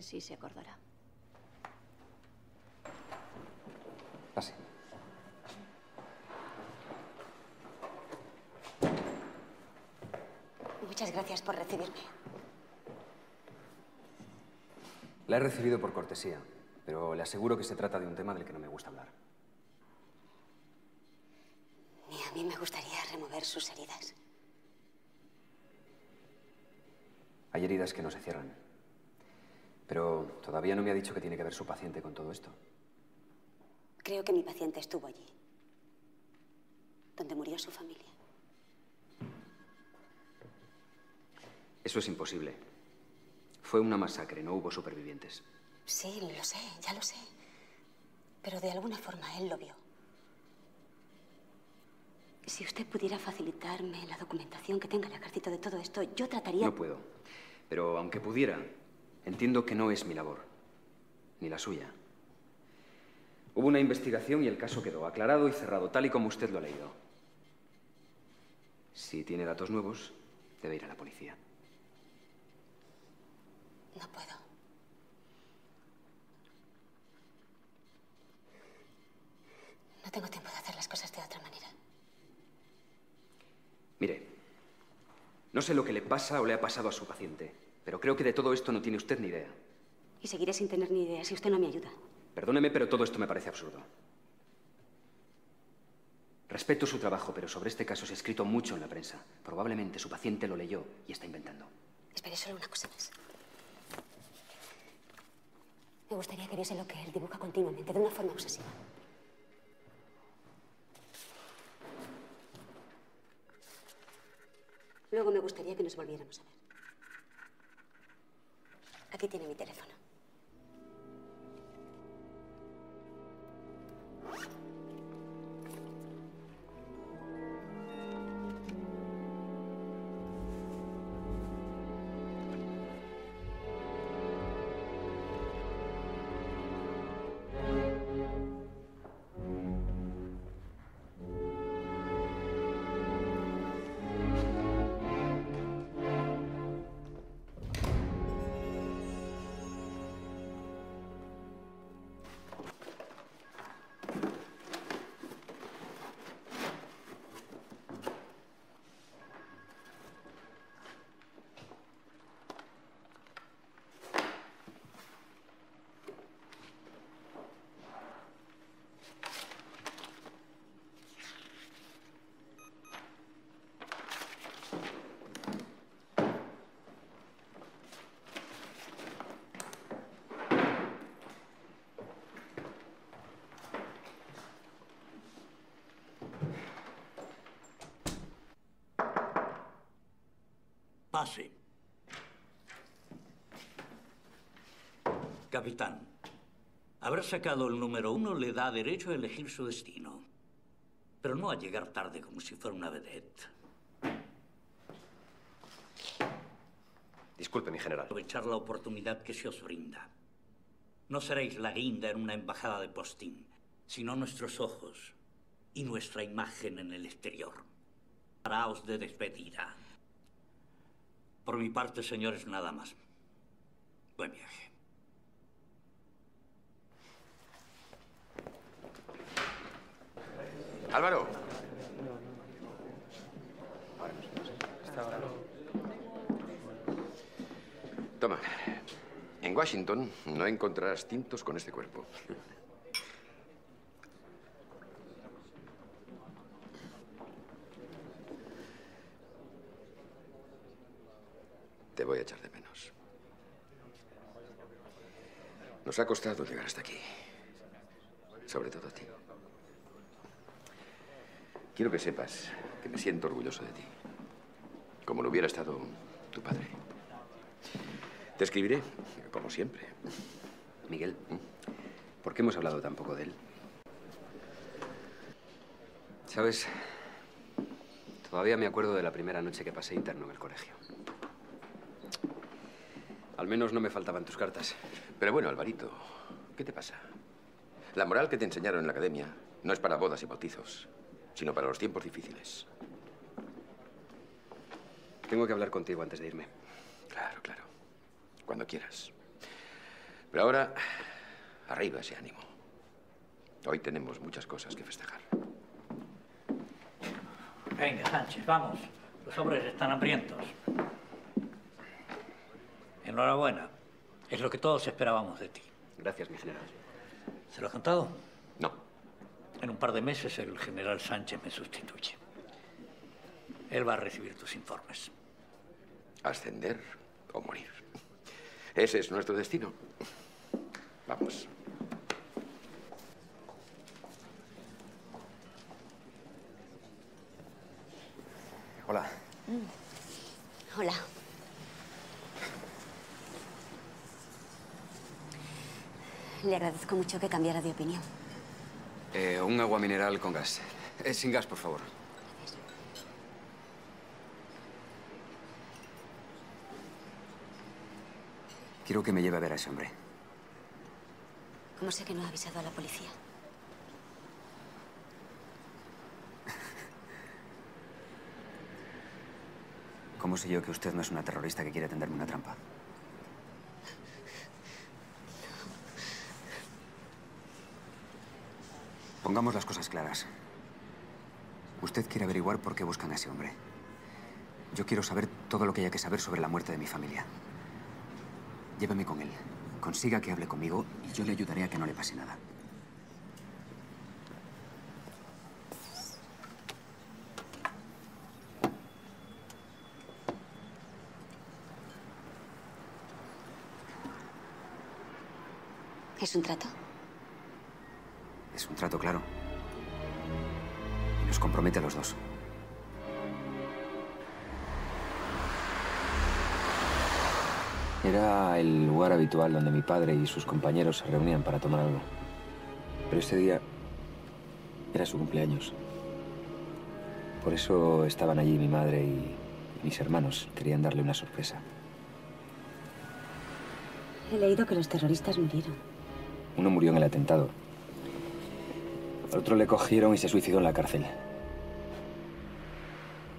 Él sí se acordará. Pase. Muchas gracias por recibirme. La he recibido por cortesía, pero le aseguro que se trata de un tema del que no me gusta hablar. Ni a mí me gustaría remover sus heridas. Hay heridas que no se cierran. Pero todavía no me ha dicho que tiene que ver su paciente con todo esto. Creo que mi paciente estuvo allí, donde murió su familia. Eso es imposible. Fue una masacre, no hubo supervivientes. Sí, lo sé, ya lo sé. Pero de alguna forma él lo vio. Si usted pudiera facilitarme la documentación que tenga el ejército de todo esto, yo trataría... No puedo. Pero aunque pudiera, entiendo que no es mi labor. Ni la suya. Hubo una investigación y el caso quedó aclarado y cerrado, tal y como usted lo ha leído. Si tiene datos nuevos, debe ir a la policía. No puedo. No tengo tiempo de hacer las cosas de otra manera. Mire, no sé lo que le pasa o le ha pasado a su paciente, pero creo que de todo esto no tiene usted ni idea. Y seguiré sin tener ni idea si usted no me ayuda. Perdóneme, pero todo esto me parece absurdo. Respeto su trabajo, pero sobre este caso se ha escrito mucho en la prensa. Probablemente su paciente lo leyó y está inventando. Espere solo una cosa más. Me gustaría que viese lo que él dibuja continuamente, de una forma obsesiva. Luego me gustaría que nos volviéramos a ver. Aquí tiene mi teléfono. Pase. Capitán, haber sacado el número uno le da derecho a elegir su destino. Pero no a llegar tarde como si fuera una vedette. Disculpe, mi general. Aprovechar la oportunidad que se os brinda. No seréis la guinda en una embajada de postín, sino nuestros ojos y nuestra imagen en el exterior. Paraos de despedida. Por mi parte, señores, nada más. Buen viaje. Álvaro. Toma. En Washington no encontrarás tintos con este cuerpo. Te voy a echar de menos. Nos ha costado llegar hasta aquí. Sobre todo a ti. Quiero que sepas que me siento orgulloso de ti. Como lo hubiera estado tu padre. Te escribiré, como siempre. Miguel, ¿por qué hemos hablado tan poco de él? ¿Sabes? Todavía me acuerdo de la primera noche que pasé interno en el colegio. Al menos no me faltaban tus cartas. Pero bueno, Alvarito, ¿qué te pasa? La moral que te enseñaron en la academia no es para bodas y bautizos, sino para los tiempos difíciles. Tengo que hablar contigo antes de irme. Claro, claro. Cuando quieras. Pero ahora, arriba ese ánimo. Hoy tenemos muchas cosas que festejar. Venga, Sánchez, vamos. Los hombres están hambrientos. Enhorabuena. Es lo que todos esperábamos de ti. Gracias, mi general. ¿Se lo has contado? No. En un par de meses el general Sánchez me sustituye. Él va a recibir tus informes. Ascender o morir. Ese es nuestro destino. Vamos. Hola. Hola. Le agradezco mucho que cambiara de opinión. Eh, un agua mineral con gas. Eh, sin gas, por favor. Quiero que me lleve a ver a ese hombre. ¿Cómo sé que no ha avisado a la policía? ¿Cómo sé yo que usted no es una terrorista que quiere tenderme una trampa? Pongamos las cosas claras. Usted quiere averiguar por qué buscan a ese hombre. Yo quiero saber todo lo que haya que saber sobre la muerte de mi familia. Lléveme con él. Consiga que hable conmigo y yo le ayudaré a que no le pase nada. ¿Es un trato? Es un trato claro. Y nos compromete a los dos. Era el lugar habitual donde mi padre y sus compañeros se reunían para tomar algo. Pero ese día era su cumpleaños. Por eso estaban allí mi madre y mis hermanos. Querían darle una sorpresa. He leído que los terroristas murieron. Uno murió en el atentado. Al otro le cogieron y se suicidó en la cárcel.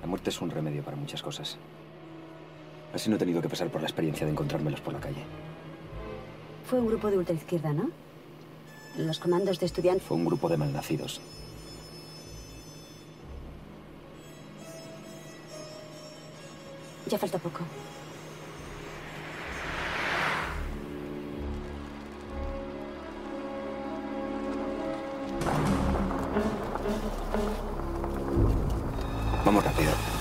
La muerte es un remedio para muchas cosas. Así no he tenido que pasar por la experiencia de encontrármelos por la calle. Fue un grupo de ultraizquierda, ¿no? Los comandos de estudiantes. Fue un grupo de malnacidos. Ya falta poco. Vamos rápido.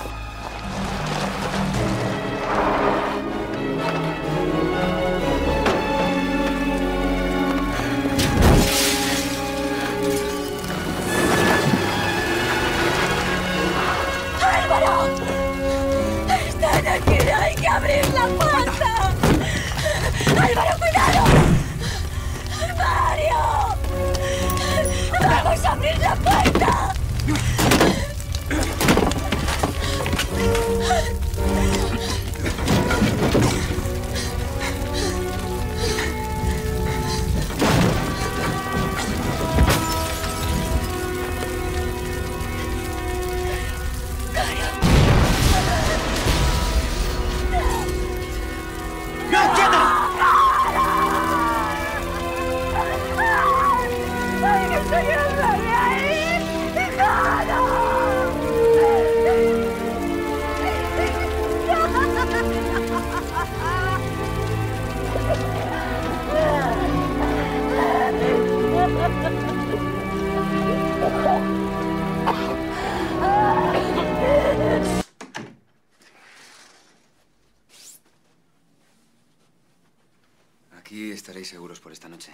Aquí estaréis seguros por esta noche.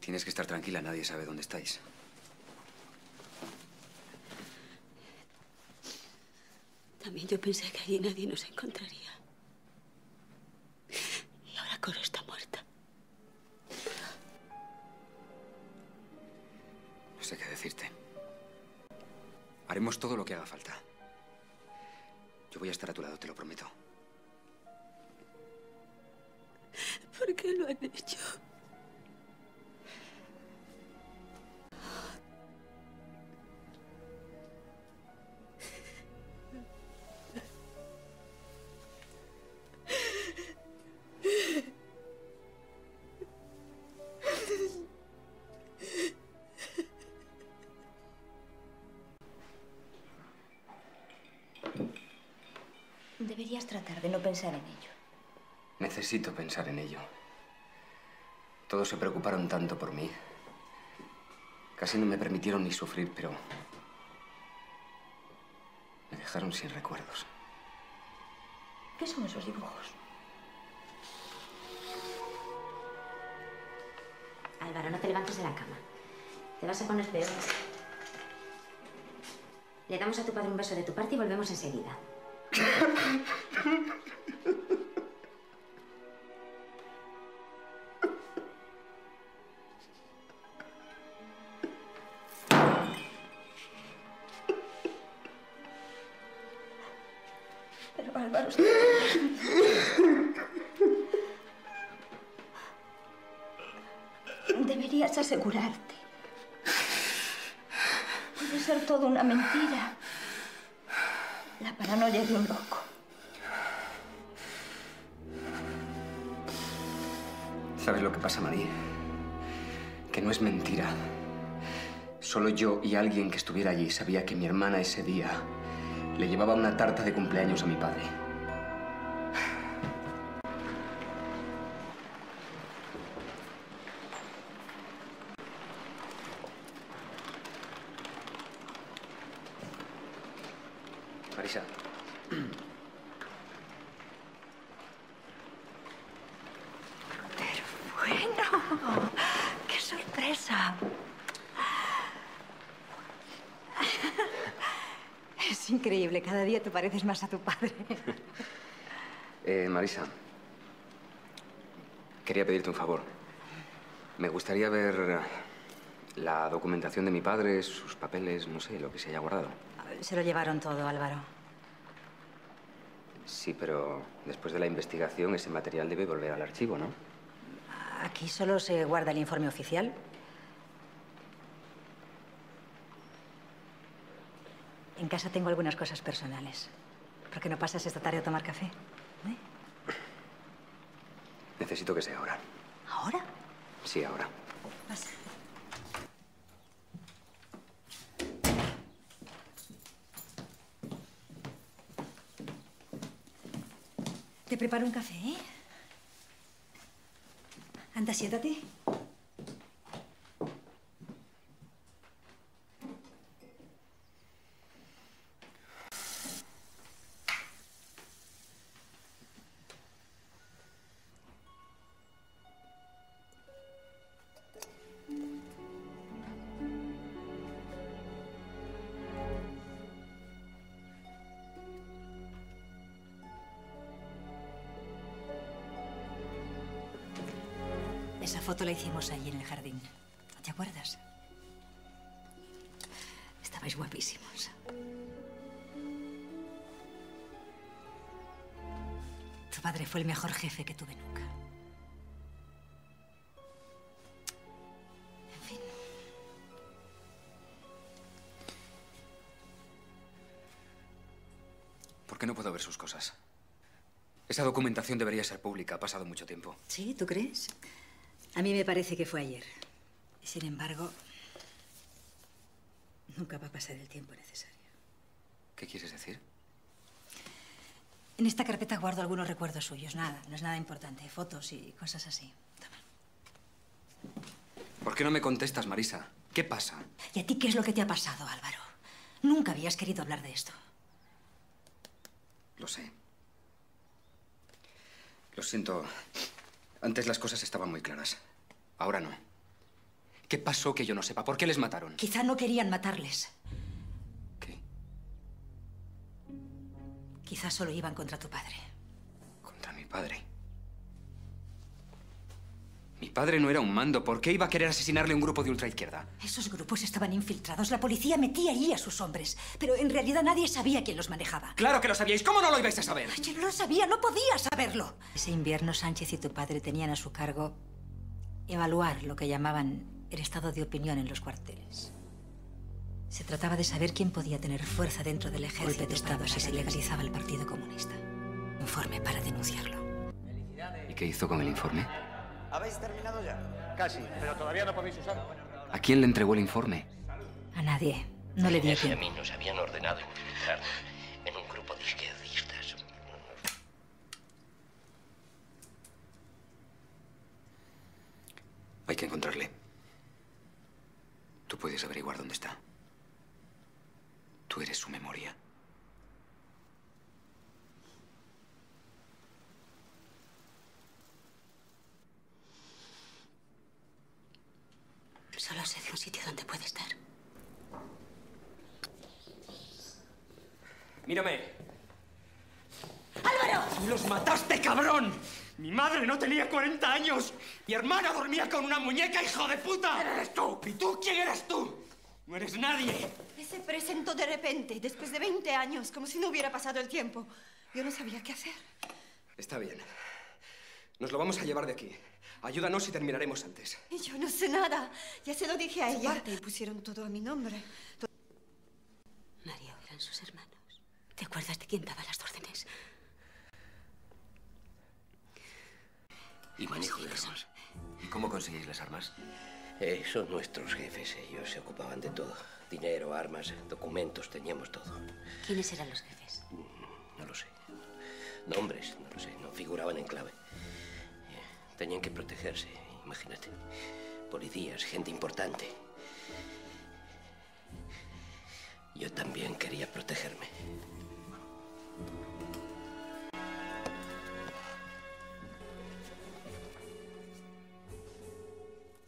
Tienes que estar tranquila, nadie sabe dónde estáis. También yo pensé que allí nadie nos encontraría. Y ahora Coro está muerta. No sé qué decirte. Haremos todo lo que haga falta. Yo voy a estar a tu lado, te lo prometo. por qué lo han hecho. Deberías tratar de no pensar en ello. Necesito pensar en ello. Todos se preocuparon tanto por mí. Casi no me permitieron ni sufrir, pero... Me dejaron sin recuerdos. ¿Qué son esos dibujos? Álvaro, no te levantes de la cama. Te vas a poner peor. Le damos a tu padre un beso de tu parte y volvemos enseguida. estuviera allí sabía que mi hermana ese día le llevaba una tarta de cumpleaños a mi padre. Te pareces más a tu padre. Eh, Marisa, quería pedirte un favor. Me gustaría ver la documentación de mi padre, sus papeles, no sé, lo que se haya guardado. Se lo llevaron todo, Álvaro. Sí, pero después de la investigación ese material debe volver al archivo, ¿no? Aquí solo se guarda el informe oficial. Casa tengo algunas cosas personales. ¿Por qué no pasas esta tarde a tomar café? ¿Eh? Necesito que sea ahora. ¿Ahora? Sí, ahora. Pasa. Te preparo un café, ¿eh? Anda, siéntate. Esa foto la hicimos allí en el jardín. ¿No te acuerdas? Estabais guapísimos. Tu padre fue el mejor jefe que tuve nunca. En fin. ¿Por qué no puedo ver sus cosas? Esa documentación debería ser pública. Ha pasado mucho tiempo. ¿Sí? ¿Tú crees? A mí me parece que fue ayer. Y sin embargo, nunca va a pasar el tiempo necesario. ¿Qué quieres decir? En esta carpeta guardo algunos recuerdos suyos. Nada, no es nada importante. Fotos y cosas así. ¿Por qué no me contestas, Marisa? ¿Qué pasa? ¿Y a ti qué es lo que te ha pasado, Álvaro? Nunca habías querido hablar de esto. Lo sé. Lo siento. Antes las cosas estaban muy claras. Ahora no. ¿Qué pasó que yo no sepa? ¿Por qué les mataron? Quizá no querían matarles. ¿Qué? Quizá solo iban contra tu padre. Contra mi padre. Mi padre no era un mando. ¿Por qué iba a querer asesinarle a un grupo de ultraizquierda? Esos grupos estaban infiltrados. La policía metía allí a sus hombres. Pero en realidad nadie sabía quién los manejaba. ¡Claro que lo sabíais! ¿Cómo no lo ibais a saber? Yo no lo sabía, no podía saberlo. Ese invierno Sánchez y tu padre tenían a su cargo evaluar lo que llamaban el estado de opinión en los cuarteles. Se trataba de saber quién podía tener fuerza dentro del ejército Golpe de Estado si se legalizaba el Partido Comunista. Informe para denunciarlo. ¿Y qué hizo con el informe? ¿Habéis terminado ya? Casi, pero todavía no podéis usar. ¿A quién le entregó el informe? A nadie. No le dije. a mí nos habían ordenado infiltrarnos en un grupo de izquierdistas. Hay que encontrarle. Tú puedes averiguar dónde está. Tú eres su memoria. Solo sé de un sitio donde puede estar. Mírame. ¡Álvaro! ¡Tú los mataste, cabrón! Mi madre no tenía 40 años. Mi hermana dormía con una muñeca, hijo de puta. ¡Eres tú! ¿Y tú quién eres tú? No eres nadie. Se presentó de repente, después de 20 años, como si no hubiera pasado el tiempo. Yo no sabía qué hacer. Está bien. Nos lo vamos a llevar de aquí. Ayúdanos y terminaremos antes. Y yo no sé nada. Ya se lo dije a ella. Y pusieron todo a mi nombre. Mario, eran sus hermanos. ¿Te acuerdas de quién daba las órdenes? Y manejo de armas. ¿Y cómo conseguís las armas? Eh, son nuestros jefes. Ellos se ocupaban de todo. Dinero, armas, documentos, teníamos todo. ¿Quiénes eran los jefes? No lo sé. Nombres, no lo sé. No figuraban en clave. Tenían que protegerse, imagínate. Policías, gente importante. Yo también quería protegerme.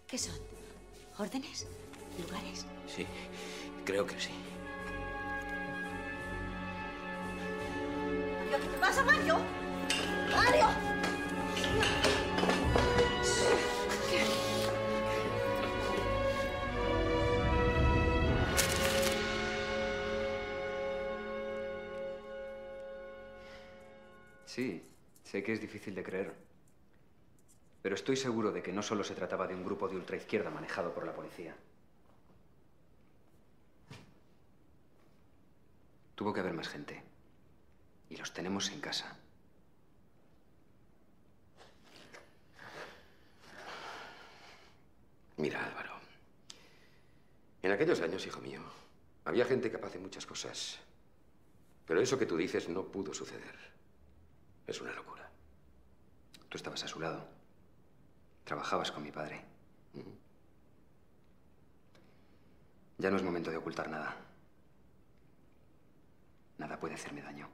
¿Qué son? ¿Órdenes? ¿Lugares? Sí, creo que sí. Difícil de creer. Pero estoy seguro de que no solo se trataba de un grupo de ultraizquierda manejado por la policía. Tuvo que haber más gente. Y los tenemos en casa. Mira, Álvaro. En aquellos años, hijo mío, había gente capaz de muchas cosas. Pero eso que tú dices no pudo suceder. Es una locura. Tú estabas a su lado. Trabajabas con mi padre. Ya no es momento de ocultar nada. Nada puede hacerme daño.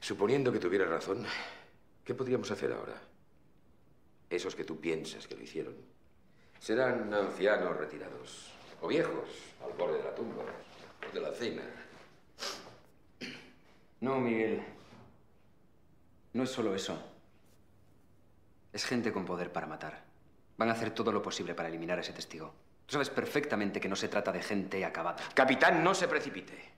Suponiendo que tuviera razón, ¿qué podríamos hacer ahora? Esos que tú piensas que lo hicieron serán ancianos retirados o viejos al borde de la tumba o de la cena. No, Miguel. No es solo eso. Es gente con poder para matar. Van a hacer todo lo posible para eliminar a ese testigo. Tú sabes perfectamente que no se trata de gente acabada. Capitán, no se precipite.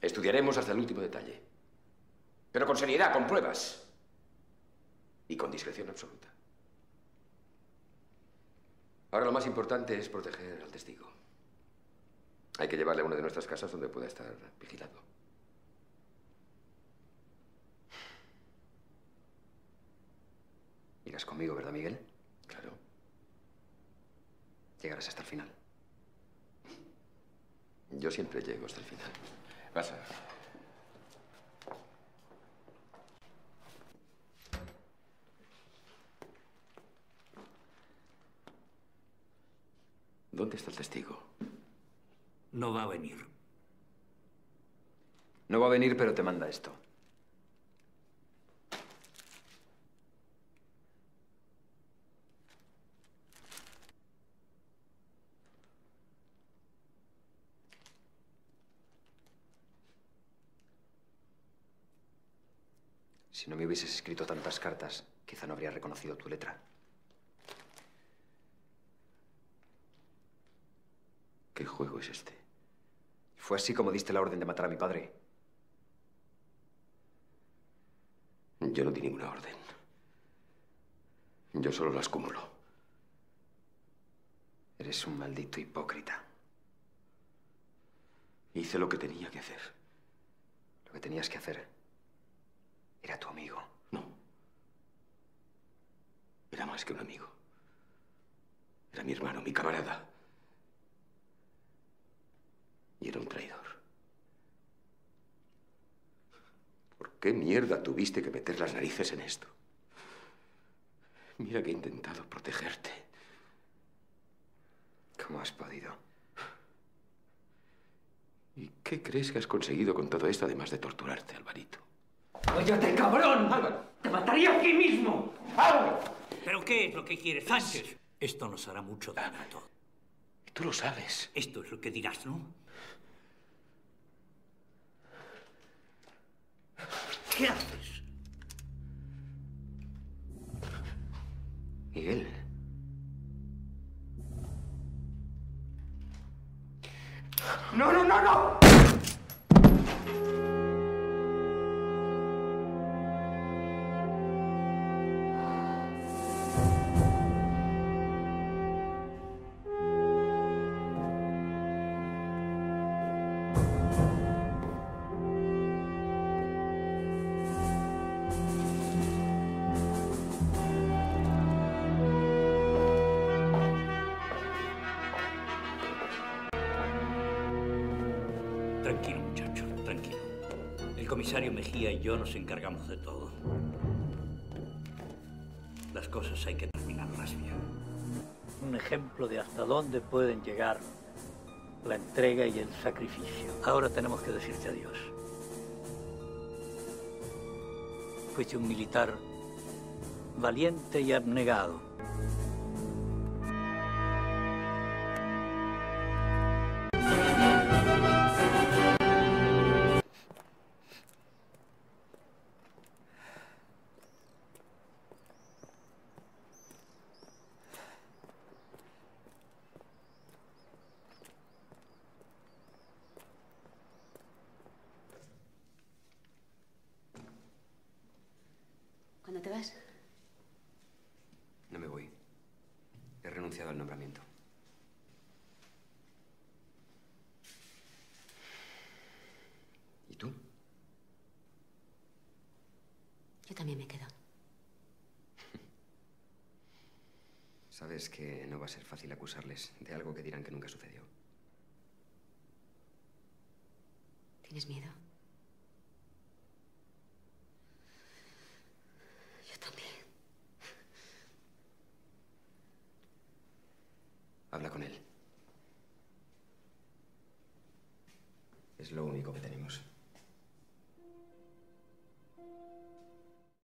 Estudiaremos hasta el último detalle. Pero con seriedad, con pruebas. Y con discreción absoluta. Ahora lo más importante es proteger al testigo. Hay que llevarle a una de nuestras casas donde pueda estar vigilado. Irás conmigo, ¿verdad, Miguel? Claro. Llegarás hasta el final. Yo siempre llego hasta el final. Pasa. ¿Dónde está el testigo? No va a venir. No va a venir, pero te manda esto. Si no me hubieses escrito tantas cartas, quizá no habría reconocido tu letra. ¿Qué juego es este? Fue así como diste la orden de matar a mi padre. Yo no di ninguna orden. Yo solo las acumulo. Eres un maldito hipócrita. Hice lo que tenía que hacer. Lo que tenías que hacer era tu amigo. No. Era más que un amigo. Era mi hermano, mi camarada. Y era un traidor. ¿Por qué mierda tuviste que meter las narices en esto? Mira que he intentado protegerte. ¿Cómo has podido? ¿Y qué crees que has conseguido con todo esto, además de torturarte, Alvarito? ¡Óyate, cabrón! Álvaro. ¡Te mataría aquí mismo! ¡Álvaro! ¿Pero qué es lo que quieres, Sánchez? Esto nos hará mucho daño a todos. Tú lo sabes. Esto es lo que dirás, ¿no? ¿Qué haces? Miguel. ¡No, no, no, no! Yo nos encargamos de todo. Las cosas hay que terminarlas bien. Un ejemplo de hasta dónde pueden llegar la entrega y el sacrificio. Ahora tenemos que decirte adiós. Fuiste un militar valiente y abnegado. No me voy. He renunciado al nombramiento. ¿Y tú? Yo también me quedo. Sabes que no va a ser fácil acusarles de algo que dirán que nunca sucedió. ¿Tienes miedo? Yo también. Habla con él. Es lo único que tenemos.